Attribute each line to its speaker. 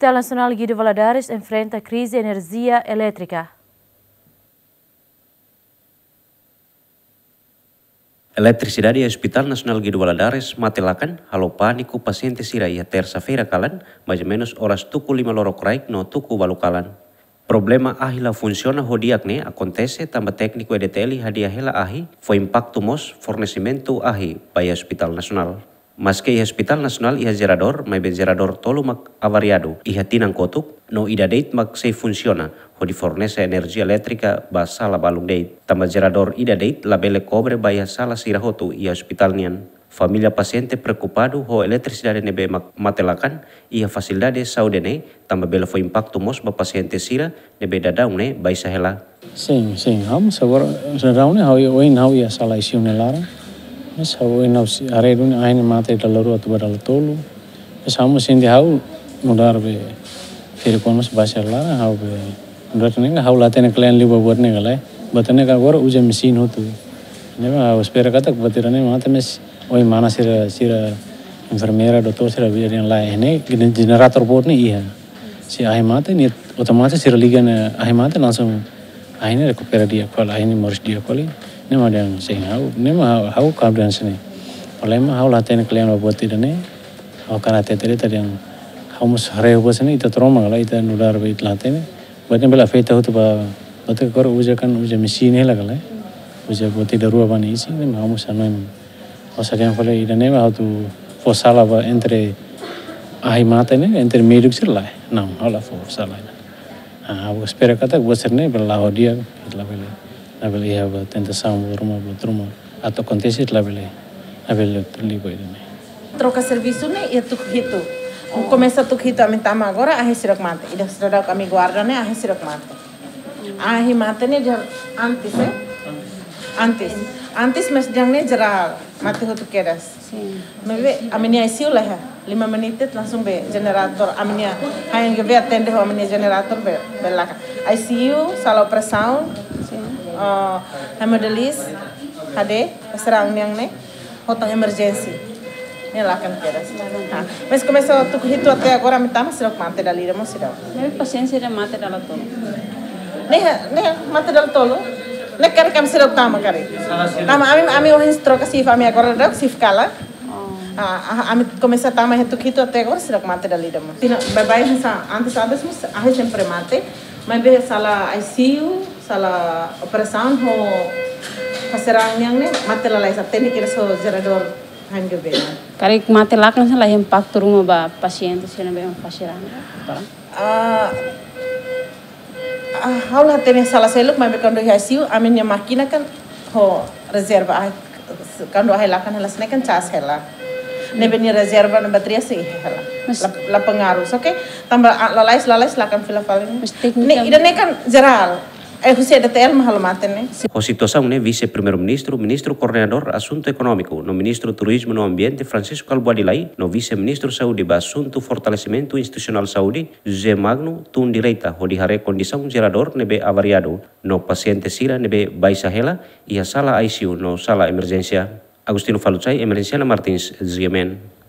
Speaker 1: Hospital Nacional Guido Valadares enfrenta crise de energia elétrica.
Speaker 2: Eletricidade Hospital Nacional Guido Valadares matelakan halo paniku paciente sira ia terça-feira kalan, mais menos horas tuku lima loro kraik no tuku balukalan. Problema ahila funciona hodiak ne acontece tamba técnico EDTL hadia hela ahi foi impacto mos fornecimento ahi pai Hospital Nacional. Mas que Hospital Nacional iha gerador, mai ben gerador tolo mak avariado, iha tinang kotuk, no ida date mak se funciona, di fornece energia elétrica ba sala balung date. Tamba gerador ida date labele cobre baya sala sirahotu ia hospital nian. Família paciente preocupado ho eletricidade nebe matelakan ia facilidade saudene tamba bela foi impacto mos ba paciente sira nebe dadang ne bai sahela.
Speaker 3: Sim, sim, ham sabor sadau ne hau ia sala isiu ne Mas hau oin hau are dun ain mate dalaru atu badal tolu. Mas hau sindi hau mudar be fir konos basar lara hau be Berarti hau latene kalian liba buat nih kalai. Batane ka gor uja mesin hotu. Ne ba spera kata batirane mata mes oi mana sira sira enfermera dokter sira biar yang lain ini generator buat nih iya. Si ahi mata ni otomatis sira ligan ahi mata langsung ahi ini recupera dia kal ahi ini moris dia kali. Ne ma yang sing hau ne ma hau keabdian sini. Oleh ma hau latene kalian buat tidak nih. Hau karate tadi tadi yang hau mus hare buat sini itu trauma kalau itu nudar bait latene. Buatnya bela feita hutu ba bata kor uja kan uja mesin hela kala uja boti darua bani isi ne mau sanoin o sa kan fale ida ne ba tu fosala ba entre ahi mata ne entre meduk sir la na hala fosala ah aku espera kata buat ser ne bela dia la bela la bela ya ba tentação rumah ba rumah atau acontece la bela la bela li ba ida ne
Speaker 4: troca serviço ne ia tu hitu começa tu kita minta agora a resirak mate. Ida sudah kami guarda ne a resirak mate. A mate ne jar antes eh? Antes antes mas jang ne jara mate hotu keras. Mebe aminia ICU ya lima menit langsung be generator. Aminia hayang be atende ho aminia generator be belaka ICU sala operasão uh, hemodialis hade serang yang ne hotang emergency Nelakan kira. Ah, mas começou a hitu até agora me tá mas mate dali mo sira.
Speaker 5: Ne paciência de mate dala tolo.
Speaker 4: Ne ne mate dal tolo. Ne kare kam sira tama kare. Tama ami ami ohin troca sif ami agora dok sif kala. Ah, ami começa a tama hitu hitu até agora sira mate dali. Tina bye bye antes antes mas ahe sempre mate. Mas be sala ICU, sala operação ho faserang yang ne mate lalai sa teknik so gerador
Speaker 5: Kari mate lakan sa lahi impacto rumah ba paciente sina ba fasiran.
Speaker 4: Ah hau lah tene sala seluk mai kando ICU amin ya makina kan ho reserva kando hai lakan helas ne kan cas hela. Ne beni reserva na bateria sih hela. La pengaruh, oke? Tambah lalais lalais lakan filafalin. Ne ida ne kan geral É você até el mahalumate né.
Speaker 2: Situação né vice primeiro ministro, coordenador assunto econômico, no ministro turismo no ambiente Francisco Calbuadilai, no vice ministro saúde assunto fortalecimento institucional saúde José Magno tun direita ho dihare condição gerador nebe avariado. No paciente sira nebe baixa hela e a sala ICU no sala emergência Agustino Falucai, Emergenciana Martins, Ziemen.